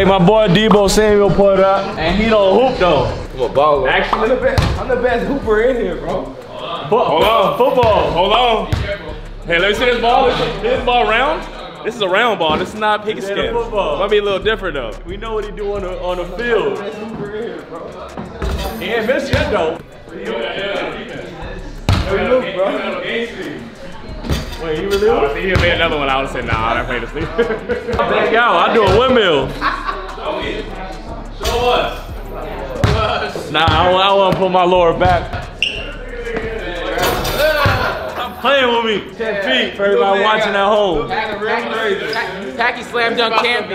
Hey, my boy Deebo Samuel put up, and he don't hoop though. I'm a baller. Actually, I'm the best. I'm the best hooper in here, bro. hold on, football. Hold on. Hey, let me see this ball. Is this ball round? This is a round ball. This is not pigskin. Yeah, football. Might be a little different though. We know what he do on the on the field. He ain't missed yet though. Hey, look, bro. Wait, he really? Oh, see, he made another one. I would say, nah, I played this thing. There you go. I do a windmill. So what? Nah, I don't, I don't want to put my lower back. Stop playing with me. 10 feet for everybody watching at home. Packy slam dunk can't be.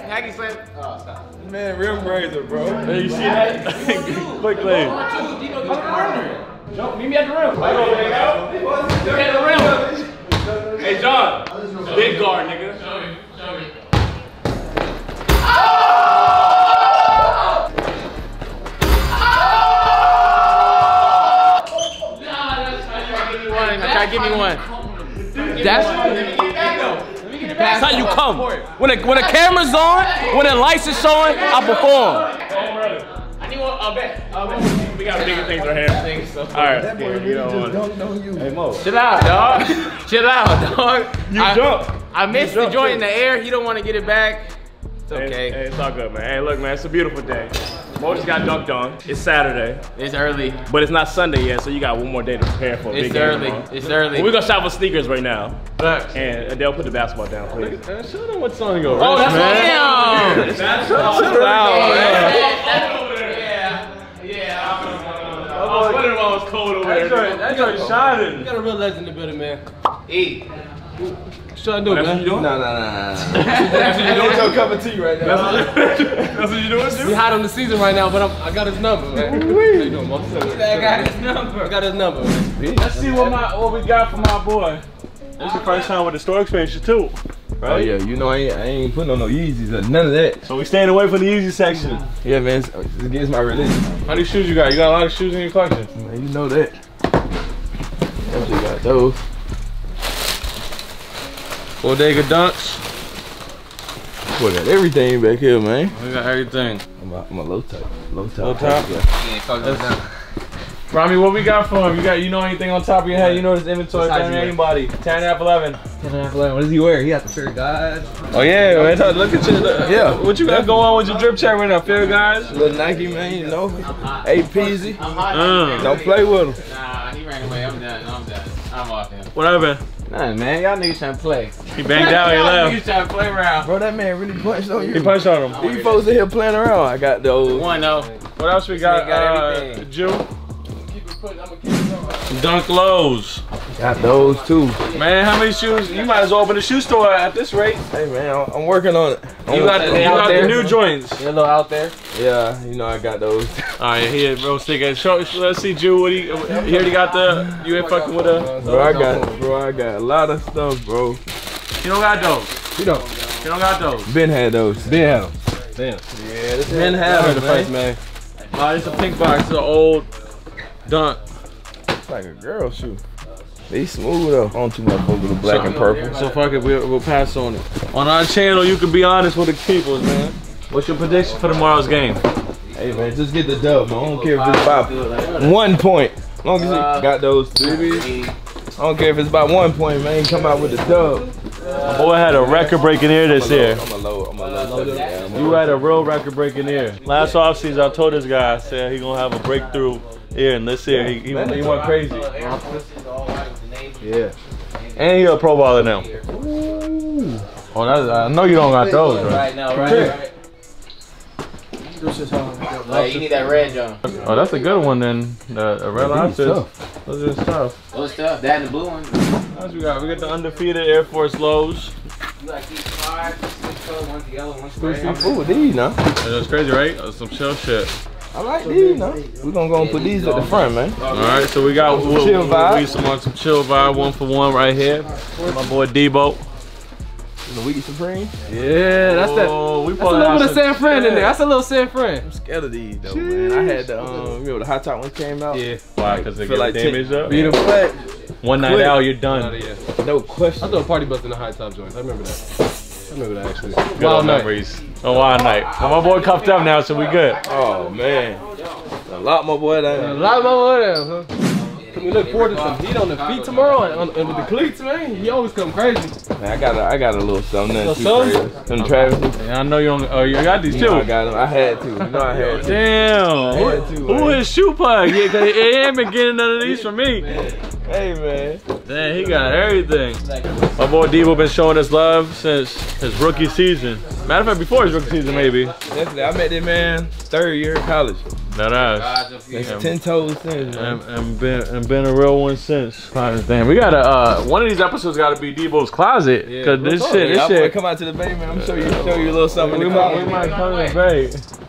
Packy slam. Oh, stop. Man, rim razor, bro. Hey, you see that? Quickly. Meet me at the rim. At the rim. Hey, John. Big guard, nigga. That's That's how you come. When the, when the camera's on, when the lights is showing, I perform. I need one. I'll bet. We got bigger things right here. All right. Yeah, you know what? Hey, Mo. Chill out, dog. Chill out, dog. You I, jump. I missed the joint too. in the air. He don't want to get it back. It's Hey, okay. Hey, it's all good, man. Hey, look, man, it's a beautiful day. Mo just got dunked on. It's Saturday, It's early. but it's not Sunday yet, so you got one more day to prepare for a big It's game early. It's early. We're gonna shop for sneakers right now, Look. and Adele put the basketball down, please. Show them what's on your Oh, that's man. what That's Chill out, man. Yeah. Yeah. I was wondering why it was cold over That joint, that joint shining. You got a real legend in the building, man. E. What should I do, That's what man? you doing? Nah, nah, nah, nah. That's what you doing? your cup of tea right now. That's what you doing, We hot on the season right now, but I'm, I got his number, man. How you doing, Mo? I got his number. I got his number, man. Let's see what my what we got for my boy. This is the first time with the store expansion too, right? Oh yeah, you know I ain't, I ain't putting on no Yeezys or none of that. So we staying away from the Yeezy section. Yeah, man, it's, it's against my religion. How many shoes you got? You got a lot of shoes in your collection. Man, you know that. I just got those. Bodega Dunks. Boy, got everything back here, man. We got everything. I'm a, I'm a low top. Low top. Low top? Yeah. Rami, what we got for him? You got you know anything on top of your head? You know this inventory What size better than you anybody. 10 half 11. What does he wear? He got the fair guys. Oh yeah, man. Talk- Look at you. Look- Yeah. What you got going on with your drip check right now, fair guys? Little Nike, man, you know. A peasy. I'm hot. Mm. Don't play with them. Nah, he ran away. I'm done. I'm done. I'm off him. What happened? Nah, man. Y'all niggas trying to play. He banged out. He left. niggas trying to play around. Bro, that man really punched on you. He punched on him. These folks in here playing around. I got those. One though. What else we got? They got uh, everything. Jew. Dunk lows. Got those too. Man, how many shoes? You might as well open a shoe store at this rate. Hey man, I'm- I'm working on it. I'm You got, working- you got the new joints. You a little out there. Yeah, you know I got those. All right, here, bro, stick it. Show, let's see, Jew. What do you? He already got the. You ain't fucking with a. Bro, I got, bro, I got a lot of stuff, bro. You don't got those. You don't. You don't got those. Ben had those. Ben had him. Damn. Yeah, this Ben had have it, man. man. Uh, it's a pink box. It's an old dunk. It's like a girl shoe. They smooth though. On too much fuck with the black and purple. So fuck it, we'll, we'll pass on it. On our channel, you can be honest with the people, man. What's your prediction for tomorrow's game? Hey man, just get the dub. Man. I don't care if it's about one point. As long as you uh, got those babies. I don't care if it's about one point, man. Come out with the dub. My boy had a record-breaking year this year. I'm a low. I'm a low. Yeah, I'm a You had a real record-breaking year. Last offseason, I told this guy, I said he gonna have a breakthrough year, and this year he, he, he went crazy. Yeah. And he a pro baller now. Oh, that's, I know you don't got those, right? Right now, right? right. Like, you need that red John. Oh, that's a good one then. The, the red lobsters. Those are tough. Those stuff. That and the blue one. What we got? We got the undefeated Air Force lows. You like these five, six color, one's yellow, one's red. I'm full with these now. That's crazy, right? Some chill shit. I like these now. We're gonna go and put these at the front, man. All right, so we got Some we, chill we, vibe. we some, on some chill vibe, one for one right here. My boy Deebo. The Wheat Supreme. Yeah, that's that. Oh, we That's a probably little have bit of some- San Fran in there. That's a little San Fran. I'm scared of these though, man. I had the um, you know, the hot top ones came out. Yeah. Why? Because they Feel get like damaged up. Beat but One night Quick. out, you're done. of here. no I question. thought a party bus in the high top joints. I remember that. I remember that actually. Good Wild old night. Memories. A wild night. Well, my boy cuffed up now, so we good. Oh man, a lot my boy A lot my money there, huh? We look forward to some heat on the feet tomorrow and, on, and with the cleats, man. He always come crazy. Man, I got a, I got a little something. Little Little something. Travis. Yeah, I know you don't. Oh, you got these You too. know I got them. I had to. You know I had to. Damn. Who, had to, who man. is shoe pug? Yeah, 'cause he ain't been getting none of these from me. Hey man. Damn, he got everything. My boy Deebo been showing us love since his rookie season. Matter of fact, before his rookie season, maybe. Definitely. I met this man third year of college. That ass. It's ten toes since. Man. And, and been and been a real one since. Damn, we gotta. Uh, one of these episodes gotta be Deebo's closet, Yeah, cause this shit, this shit. come out to the bay, man. I'm show you, show you a little something. We might, we might come in the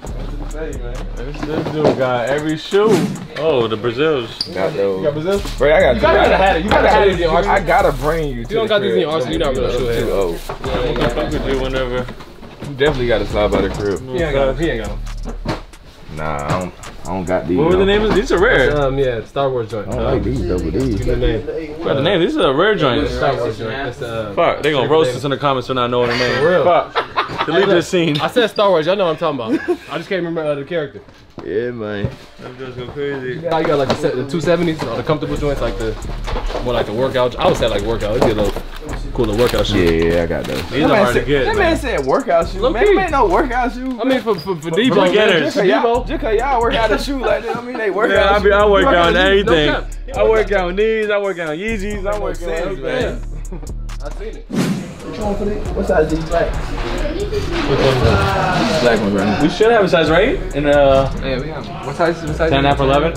bay. This, this dude got every shoe. Oh, the Brazils. Got those. You got Brazil? Bro, I got. You gotta have it. You gotta have it in your arsenal. I gotta bring you. to don't the got these in crib. your arsenal, you not really sure. Too old. Fuck with you whenever. You definitely gotta slide by the crib. He ain't got them. He ain't got them. Nah, I don't. I don't got these. What were the names? These are rare. Um, yeah, Star Wars joint. I don't like these double D's. Give me the name. What the name? These are rare joints. Star Wars joint. Uh, Fuck, they gonna roast us in the comments for not knowing the name. Fuck. Delete this scene. I said Star Wars. Y'all know what I'm talking about. I just can't remember uh, the character. Yeah, man. I'm just go crazy. Now you got like the, se- the 270s, or the comfortable joints, like the more like the workout. I would say like workout. It'd be a little cooler workout shoe. Yeah, yeah, I got those. These are man hard to said, get, That man. man said workout shoe. Low Man, key. man, no workout shoe. I mean, for for, for Deebo, man, beginners. just for Just y'all, just 'cause y'all work out a shoe like that, I mean they work Yeah, out. I, be, I work work out on out no anything. I work out on these. I work out on Yeezys. I work out sense, on man. I seen it. What size these black? Black one, right? We should have a size right in uh Yeah, we got. What size? What size? 10 after 11.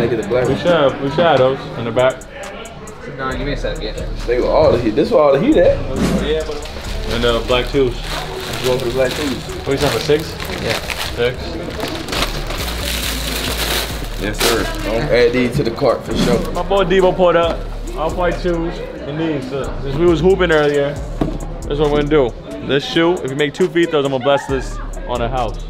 They get the black We should have, we should have those in the back. No, give me a sec. Yeah. They were all the heat. This was all the heat at. And uh, black twos. Going for the black shoes. What are you talking about? Six? Yeah. Six. Yes, sir. Don't add these to the cart for sure. My boy Deebo pulled up. Off white shoes and these. So, since we was hooping earlier, that's what we're gonna do. This shoe, if you make two free throws, I'm gonna bless this on the house.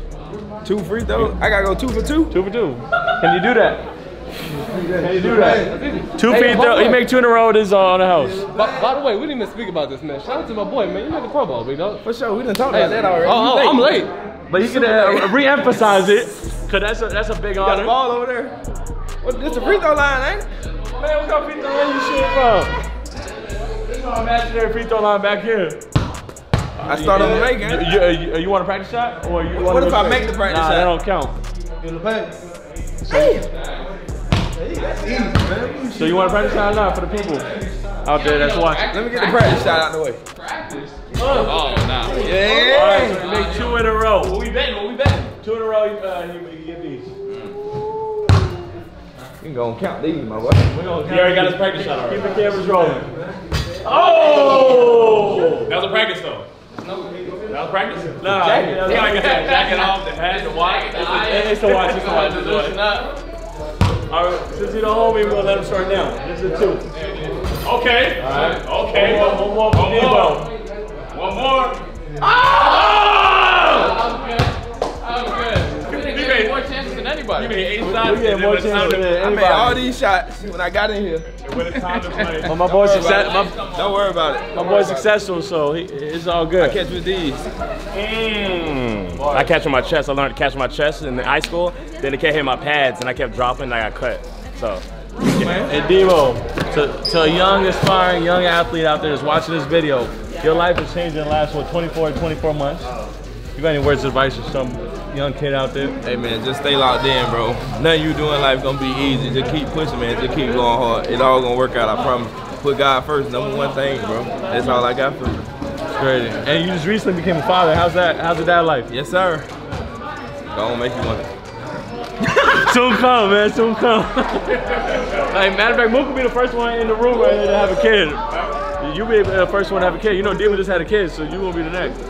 Two free throws. I gotta go two for two. Two for two. Can you do that? Can you do that? Two Hey, free hold throws. You make two in a row. This is on the house. By, by the way, we didn't even speak about this, man. Shout out to my boy, man. You made the Pro Bowl, big dog. For sure. We didn't talk about that already. Oh, oh, I'm late. But you can uh, re-emphasize it, cause that's a that's a big honor. Got the honor. ball over there. What, this the free throw line, ain't it? Man, what kind of free throw line you shooting from? This is my imaginary free throw line back here. I started to make You, it. you, uh, you, uh, you want a practice shot, or you? What wanna if I straight? make the practice nah, shot? that don't count. In the paint. So you want to practice shot or not for the people out there that's watching? Let me get the practice shot out the way. Practice? Oh, no. Yeah. All right, so make two in a row. What we betting? What we betting? Two in a row. You, uh, you, you get these. You gonna count these, my boy. We gonna he already got his practice shot already. Keep the cameras rolling. Oh! That was a practice though. That was practice. Nah, Jacket. yeah, Yeah, like I jacket off, the hat, the watch. It's the- it's watch. It's the watch. It's the watch. All right, since you don't hold me, we're gonna let him start now. This is two. Okay. Alright. Okay. One more, one more for One more. Deebo. One more. You anybody. You made eight shots. We get and more then when it's time chances to- than I made all these shots when I got in here. When it's time to play. But my boy's success. My, Don't worry about it. my boy's successful, so he, it's all good. I catch with these. Mm. I catch on my chest. I learned to catch my chest in high school. Then it kept hitting my pads, and I kept dropping. and I got cut. So Hey Deebo, to, to a young, aspiring young athlete out there that's watching this video, your life has changed in the last, what, 24, 24 months? You got any words of advice for some young kid out there? Hey man, just stay locked in, bro. Nothing you do in life gonna be easy. Just keep pushing, man. Just keep going hard. It all gonna work out. I promise. Put God first, number one thing, bro. That's all I got for you. It's crazy. And you just recently became a father. How's that? How's the dad life? Yes, sir. Gonna make you one. Soon come, man. Soon come. hey, matter of fact, Mook will be the first one in the room right here to have a kid. You'll be the first one to have a kid. You know, Deebo just had a kid, so you won't be the next.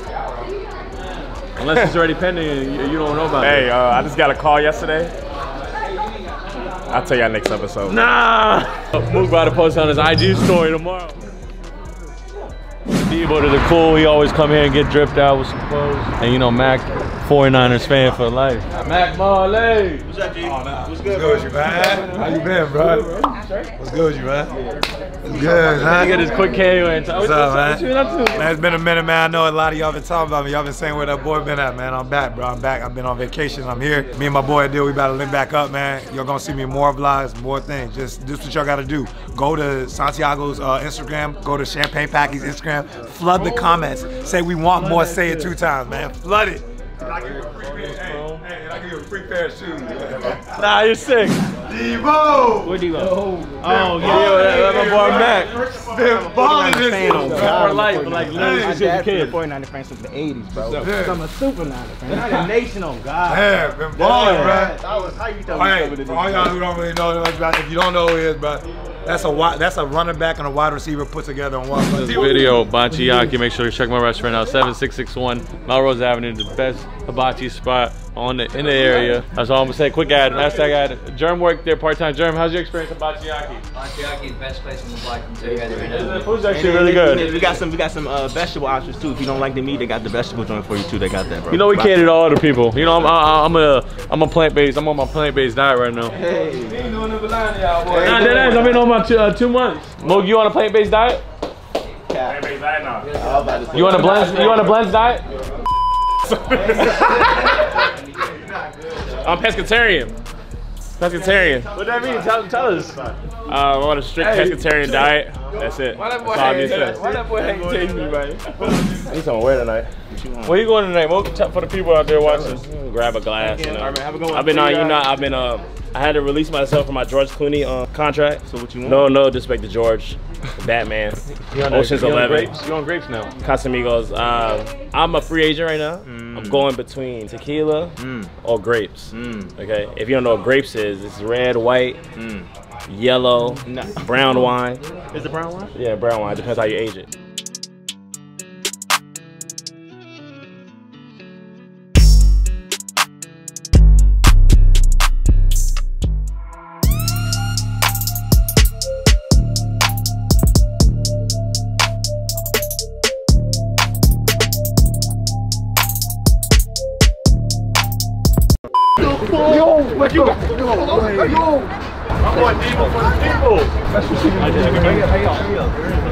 Unless it's already pending and you, you don't know about hey, it. uh, I just got a call yesterday. I'll tell y'all next episode. Nah! Mook about to post on his IG story tomorrow. Deebo to the cool. He always come here and get dripped out with some clothes. And you know, Mac, 49ers fan for life. Mac Marley. What's up, G? What's good with you, man? How you been, bro? What's good with you, man? What's good, man? Get his quick KO in. What's up, man? Man, it's been a minute, man. I know a lot of y'all been talking about me. Y'all been saying where that boy been at, man. I'm back, bro. I'm back. I've been on vacation. I'm here. Me and my boy Adil, we about to link back up, man. Y'all gonna see me more vlogs, more things. Just this what y'all gotta do. Go to Santiago's uh, Instagram. Go to Champagne Packy's Instagram. Flood the comments. Say we want more. Say it two times, man. Flood it. And I give you a free pair. Hey, hey, and I give you a free pair of shoes. Nah, you're sick. Deebo! Where Deebo? Oh, oh, Yeah, oh, that, that my boy Mac. Been balling this fan on season. For life, but like literally Hey, since he was a Dad's been a kid. 49er fan since the 80s, bro. Yeah. I'm a super Niner fan. Not a nation on God. Yeah, been balling, bro. That was how you tell me Hey, for all y'all who don't really know, if you don't know who he is, bro, that's a that's a running back and a wide receiver put together on one. This video, Bachiaki. Make sure you check my restaurant out, 7661 Melrose Avenue, the best hibachi spot on the in the area. That's all I'm gonna say. Quick ad, hashtag ad. Germ worked there part time. Germ, how's your experience at Bachiaki? Machiaki is the best place in the block. I'm you guys right now. The food's actually really good. We got some, we got some uh, vegetable options too. If you don't like the meat, they got the vegetable joint for you too. They got that, bro. You know we cater to all the people. You know I'm I, I'm a I'm a plant based. I'm on my plant based diet right now. Hey. Nah, that is. I've been on my two, uh, two months. Moog, you on a plant based diet? You on a blend? You on a blends diet? I'm pescatarian. Pescatarian. What that mean? Tell, tell us. Uh, I'm on a strict pescatarian diet. That's it. That's all I need to. Why that boy hate taste me, man? I need something tonight. Where you going tonight, Moog? For the people out there watching. Grab a glass. You know. All right, man, have a good one. I've been on. You ya. know, I've been. Uh, I had to release myself from my George Clooney uh, contract. So what you want? No, no disrespect to George, Batman, Ocean's you on Eleven, grapes? You on grapes now? Casamigos. Uh, I'm a free agent right now. Mm. I'm going between tequila or grapes. Mm. Okay, if you don't know what grapes is, it's red, white, yellow, Nah. brown wine. Is it brown wine? Yeah, brown wine. Depends how you age it.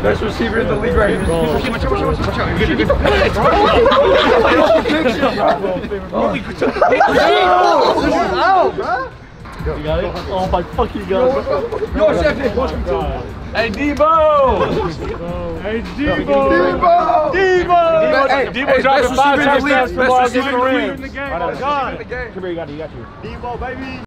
Best receiver in the league right here. Oh my fucking god. Hey, Deebo! Hey, Deebo! Deebo! Hey, Deebo hey, dropping best five receiver in the touchdowns league. tomorrow Best against the receiver in the Rams. league. Oh my god. Come here, you got it, you got you. Deebo, baby.